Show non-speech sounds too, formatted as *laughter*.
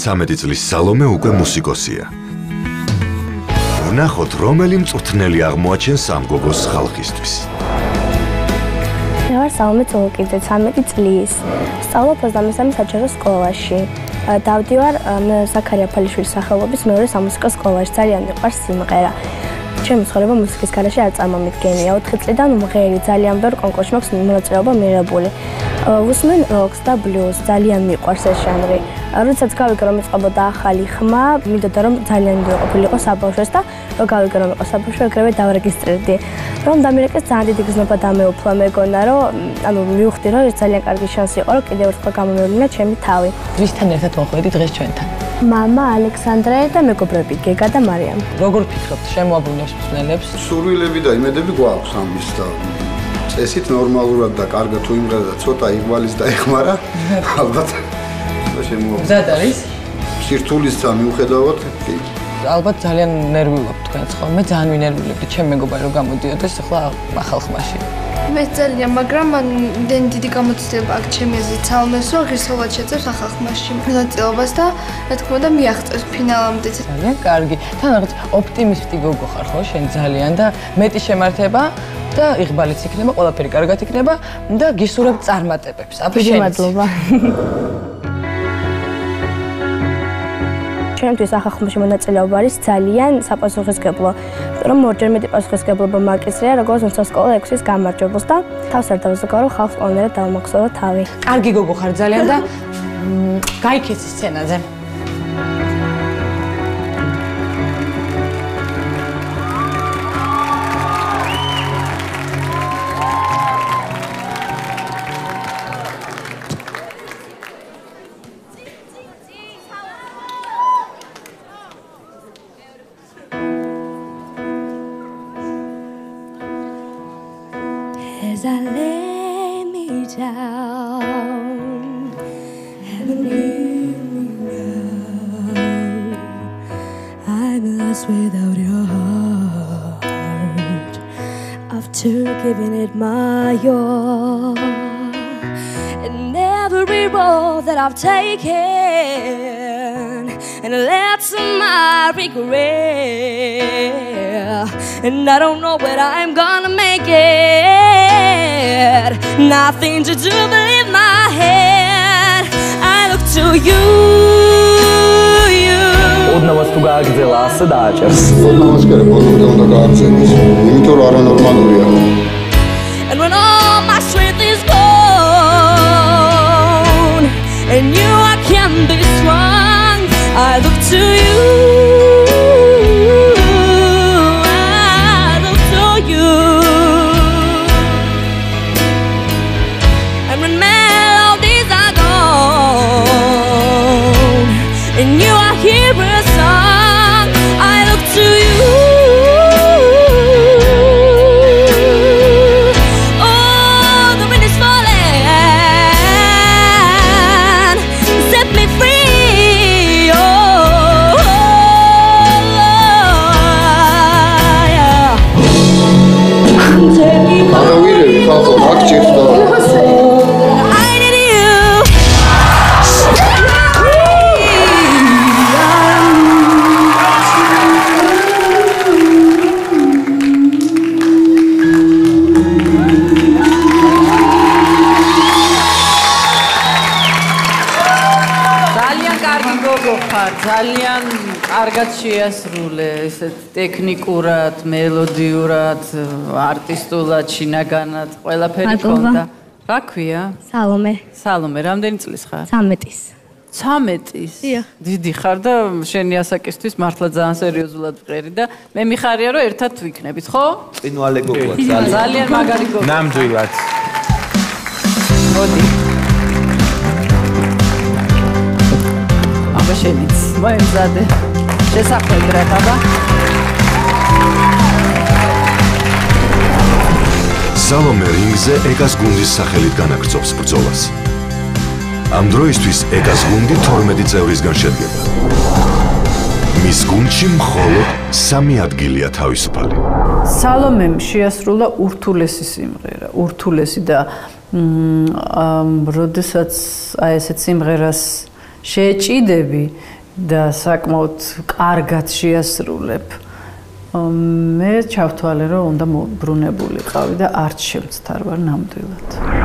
13 წლის სალომე უკვე მუსიკოსია. ვნახოთ, რომელი მწვრთნელი აღმოაჩენს ამ გოგოს ხალხისთვის. მე ვარ სალომე წოლკიძე, 13 წლის. სწავლობ 23 საჯარო სკოლაში. დავდივარ ზაქარია ფალიშვილის სახელობის მეორე სამუსიკო სკოლაში. ძალიან მიყვარს სიმღერა. ჩემი ცხოვრება მუსიკის გარშე არ წარმომიდგენია. 4 წლიდან უმღერი ძალიან ბევრ კონკურსში მაქვს მონაწილეობა მიღებული. უსმენ როკს და ბლუზ, ძალიან მიყვარს ეს ჟანრი. როდესაც გავიგე რომ იწყებოდა ახალი ხმა, მინდოდა რომ ძალიან დიდი ყოფილიყო საბავშვოს და რომ გავიგე რომ იყო საბავშვო, ეგრევე დავრეგისტრირდი. რომ დამირეკეს ძალიან დიდი გზნობა დამეუფლა მეგონა, რომ ანუ მივხვდი რომ ეს ძალიან კარგი შანსი იყო, რომ კიდევ ერთხელ გამომევლინა ჩემი თავი. ვისთან ერთად მოხვედი დღეს ჩვენთან? მამა, ალექსანდრე და მეგობრები, გეგა და მარიამ. როგორ ფიქრობთ, შემოაბრუნებს მსმენელებს? სურვილები და იმედები გვაქვს ამის და წესით ნორმალურად და კარგად თუ იმღერა და ცოტა იღვალის დაეხმარა, *laughs* ალბათ შემოაბრუნებს. მზად არის? სირთულისა მიუხედავად კი. ალბათ ძალიან ნერვიულობ თქვენს ხოლმე, ძალიან ვინერვილებდი ჩემ მეგობარი რომ გამოდიოდეს ახლა ახალ ხმაში. მე ძალიან, მაგრამ მან დენ დიდი გამოცდილება აქვს ჩემი აზრით, ცალმესო ღირსეულად შეძლებს ახალ ხმაში მონაწილეობას და რა თქმა უნდა მიაღწევს ფინალამდე. ძალიან კარგი. თან რაღაც ოპტიმისტი გოგო ხარ ხო შენ ძალიან და მეტი შემართება და იღბალიც იქნება, ყველაფერი კარგად იქნება და გისურვებ წარმატებებს. აფშენიც. მადლობა. ჩვენთვის ახახმში მონაწილეობა არის ძალიან საპასუხისგებლო. რომ ორჯერ მეტი პასუხისგებლობა მაკისრია, როგორც მოსა სკოლა 6-ის გამარჯვებას და თავს არ დავზოგარო ხალხს პლანერად დავმახსოვრა თავი. კარგი გოგო ხარ ძალიან და გაიქეცი სცენაზე. As I lay me down. Hear me now. I'm lost without your heart. After giving it my all, and every road that I've taken, and to my regret, and I don't know when I'm gonna make it nothing to do but in my head. I look to you. And and you ძალიან კარგად შეასრულე, ესეთ ტექნიკურად, მელოდიურად, არტისტულად, შინაგანად, ყველაფერი ქონდა. რა ქვია? სალომე, სალომე, რამდენი წლის ხარ? 13-ის. 13-ის. დიახ. დიდი ხარ და შენი ასაკისთვის მართლა ძალიან სერიოზულად ვყერი და მე მიხარია რომ ერთად ვიქნებით, ხო? წინვალე გოგოა *laughs* ძალიან მაგარი გოგო. ნამდვილად. მოდი. აბა შენიც, მოემზადე. შესახვევი რა ხაბა? სალომე რინგზე ეკას გუნდის სახელით განაგრძობს ბრძოლას. ამ დროისთვის ეკას გუნდი 12 წევრისგან შედგება. მის გუნდში მხოლოდ სამი ადგილია თავისუფალი. სალომემ შეასრულა ურთულესი სიმღერა, ურთულესი და მ როდესაც აი ესეთ სიმღერას შეჭიდები და საკმაოდ კარგად შეასრულებ. მე ჩავთვალე რომ უნდა ბრუნებულიყავი და არც შემცდარ ვარ ნამდვილად.